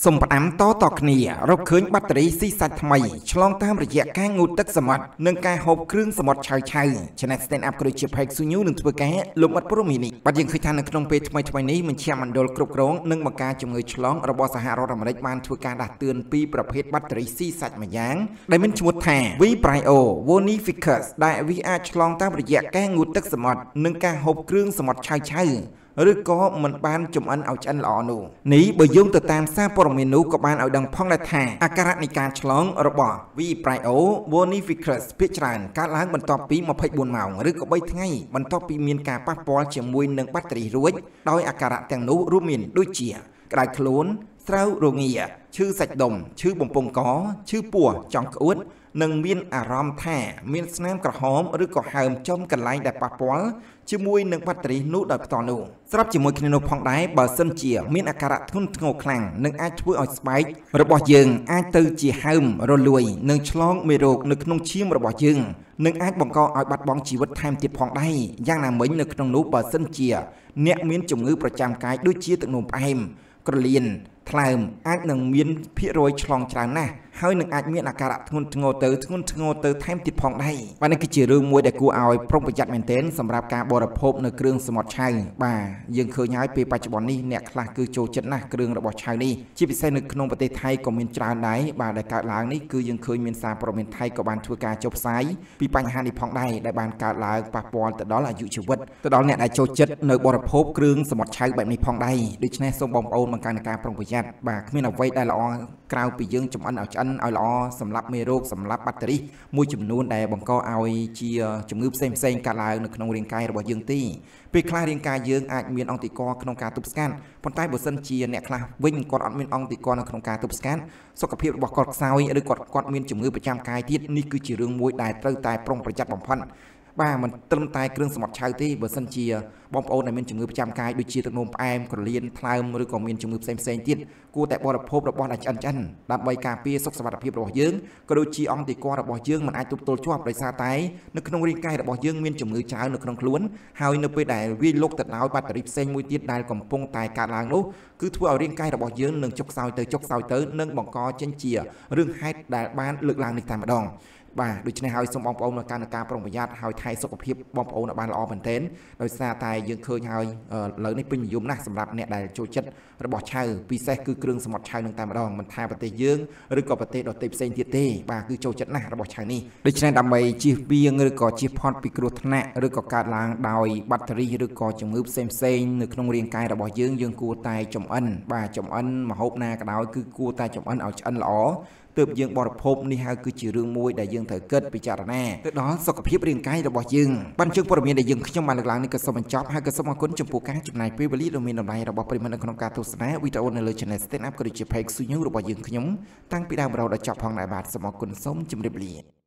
សុំផ្ដាំតតគ្នារកឃើញបាត់តេរីស៊ីសាច់ថ្មីឆ្លងតាមរយៈការងូតទឹកសមុទ្រនិងការហូបគ្រឿងសមុទ្រឆៅឆៅឆានែល Stand Up ក៏ដូចជា Page Sunyu នឹងធ្វើការលំអិតព័ត៌មាននេះបាទយើងឃើញថានៅក្នុងពេលថ្មីថ្មីនេះមជ្ឈមណ្ឌលគ្រប់គ្រងនិងបង្ការជំងឺឆ្លងរបស់សហរដ្ឋអាមេរិកបានធ្វើការដាស់តឿនពីប្រភេទបាត់តេរីស៊ីសាច់មួយយ៉ាងដែលមានឈ្មោះថា Vibrio Vonificus ដែលវាអាចឆ្លងតាមរយៈការងូតទឹកសមុទ្រនិងការហូបគ្រឿងសមុទ្រឆៅឆៅ ឬក៏មិនបានចំអិនឲ្យឆ្អិនល្អនោះនេះបើយោងទៅតាមសារព័ត៌មាននោះក៏បានឲ្យដឹងផងដែរថាអាការៈនៃការឆ្លងរបស់ Vibrio Vonificus ភាគច្រើនកើតឡើងបន្ទាប់ពី24ម៉ោងឬក៏3ថ្ងៃបន្ទាប់ពីមានការប៉ះពាល់ជាមួយនឹងបាក់តេរីរួចដោយអាការៈទាំងនោះរួមមានដូចជា ក្តៅខ្លួនស្រូវរងាឈឺសាច់ដុំឈឺបំពង់កឈឺពោះចង់ក្អួត និងមានអារម្មណ៍ថាមានស្នាមក្រហមឬក៏ហើមចំកន្លែងដែលប៉ះពាល់ជាមួយនឹងបាក់តេរីនោះដោយផ្ទាល់នោះស្របជាមួយគ្នានោះផងដែរបើសិនជាមានអាការៈធ្ងន់ធ្ងរខ្លាំងនឹងអាចធ្វើឲ្យស្បែករបស់យើងអាចទៅជាហើមរលួយនិងឆ្លងមេរោគនៅក្នុងឈាមរបស់យើងនិងអាចបង្កឲ្យបាត់បង់ជីវិតថែមទៀតផងដែរយ៉ាងណាមិញនៅក្នុងនោះបើសិនជា អ្នកមានជំងឺប្រចាំកាយដូចជាទឹកនោមផ្អែមក្រលៀនថ្លើមអាចនឹងមានភាគរយឆ្លងច្រើនណាស់ ហើយនឹងអាចមានអាការៈធ្ងន់ធ្ងរទៅធ្ងន់ធ្ងរទៅថែមទៀតផងដែរបាទនេះគឺជារឿងមួយដែលគួរឲ្យប្រុងប្រយ័ត្នមែនទែនសម្រាប់ការបរិភោគនៅគ្រឿងសមុទ្រឆៅបាទយើងឃើញហើយពេលបច្ចុប្បន្ននេះអ្នកខ្លះគឺចូលចិត្តណាស់គ្រឿងរបស់ឆៅនេះជាពិសេសនៅក្នុងប្រទេសថៃក៏មានច្រើនដែរបាទដែលកើតឡើងនេះគឺយើងឃើញមានសារព័ត៌មានថៃក៏បានធ្វើការចុះផ្សាយពីបញ្ហានេះផងដែរដែលបានកើតឡើងប៉ះពាល់ទៅដល់អាយុជីវិតទៅដល់អ្នកដែលចូលចិត្តនៅបរិភោគគ្រឿងសមុទ្រឆៅបែបនេះផងដែរដូច្នេះសូមបងប្អូនបង្កើនការប្រុងប្រយ័ត្នបាទគ្មានអ្វីដែលល្អក្រៅពីយើងចំអិនឲ្យឆ្អិនឲ្យល្អសម្រាប់មេរោគសម្រាប់បាក់តេរីមួយចំនួនដែលបង្កឲ្យជាជំងឺផ្សេងផ្សេងកើតឡើងនៅក្នុងរាងកាយរបស់យើងទេពេលខ្លះរាងកាយយើងអាចមានអង់ទីកក្នុងការទប់ស្កាត់ប៉ុន្តែបើសិនជាអ្នកខ្លះវិញគាត់អត់មានអង់ទីកនៅក្នុងការទប់ស្កាត់សុខភាពរបស់គាត់ខ្សោយឬគាត់គាត់មានជំងឺប្រចាំកាយទៀតនេះគឺជារឿងមួយដែលត្រូវតែប្រុងប្រយ័ត្នបំផុត បាទមិនត្រឹមតែគ្រឿងសមុទ្រឆៅទេបើសិនជាបងប្អូនដែលមានជំងឺប្រចាំកាយដូចជាទឹកនោមផ្អែមក្រលៀនថ្លើមឬក៏មានជំងឺផ្សេងផ្សេងទៀតគួរតែបរិភោគរបស់ដែលឆ្អិនឆ្អិនដើម្បីការពារសុខសុវត្ថិភាពរបស់យើងក៏ដូចជាអង្គតិករបស់យើងមិនអាចទប់ទល់ជាប់ដោយសារតែនៅក្នុងរាងកាយរបស់យើងមានជំងឺចៅនៅក្នុងខ្លួនហើយនៅពេលដែលវាលុកទៅដោយបាក់តេរីផ្សេងមួយទៀតដែលកំពុងតែកើតឡើងនោះគឺធ្វើឲ្យរាងកាយរបស់យើងនឹងចុកខ្សោយទៅចុកខ្សោយទៅនិងបង្កចេញជារឿងហេតុដែលបានលើកឡើងនេះតែម្ដង បាទដូច្នេះហើយសូមបងប្អូននៅការការប្រុងប្រយ័ត្នហើយថែសុខភាពបងប្អូនឲ្យបានល្អមែនទែនដោយសារតែយើងឃើញហើយឥឡូវនេះពេញនិយមណាស់សម្រាប់អ្នកដែលចូលចិត្តរបស់ឆៅពិសេសគឺគ្រឿងសមុទ្រឆៅនឹងតែម្ដងមិនថាប្រទេសយើងឬក៏ប្រទេសដទៃផ្សេងទៀតទេបាទគឺចូលចិត្តណាស់របស់ឆៅនេះដូច្នេះដើម្បីជៀសវាងឬក៏ជៀសផុតពីគ្រោះថ្នាក់ឬក៏កើតឡើងដោយបាក់តេរីឬក៏ជំងឺផ្សេងផ្សេងនៅក្នុងរាងកាយរបស់យើងយើងគួរតែចំអិនបាទចំអិនម្ហូបណាក៏ដោយគឺគួរតែចំអិនឲ្យឆ្អិនល្អទើបយើងបរិភោគនេះហើយគឺជារឿងមួយដែលយើងត្រូវគិតពិចារណាទៅដល់សុខភាពរាងកាយរបស់យើងបានជើងព័ត៌មានដែលយើងខ្ញុំបានលើកឡើងនេះក៏សូមបញ្ចប់ហើយក៏សូមអរគុណចំពោះការចំណាយពេលវេលាដ៏មានតម្លៃរបស់ប្រិយមិត្តនៅក្នុងការទស្សនាវីដេអូនៅលើ Channel Stand Up ក៏ដូចជា Page Sunyu របស់យើងខ្ញុំតាំងពីដើមរហូតដល់ចប់ផងដែរបាទសូមអរគុណសូមជម្រាបលា